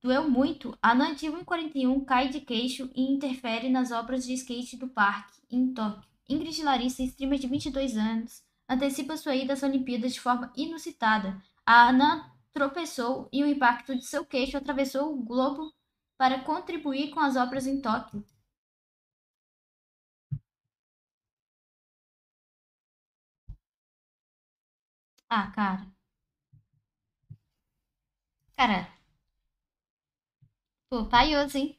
Doeu muito. A de 1h41 cai de queixo e interfere nas obras de skate do parque, em Tóquio. Ingrid Larissa, streamer de 22 anos, antecipa sua ida às Olimpíadas de forma inusitada. A Ana tropeçou e o impacto de seu queixo atravessou o globo para contribuir com as obras em Tóquio. Ah, cara. Cara. Pô, paioso, hein?